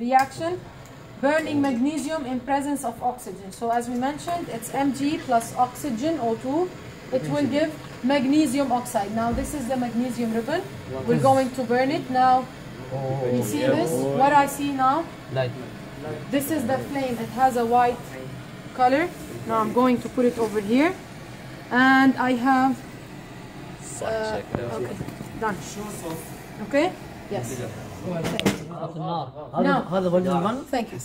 reaction burning magnesium in presence of oxygen. So as we mentioned, it's Mg plus oxygen O2. It will give magnesium oxide. Now this is the magnesium ribbon. We're going to burn it. Now you see this? What I see now? Light. This is the flame. It has a white color. Now I'm going to put it over here. And I have uh, okay, done. Okay? Yes. No. No. Thank you.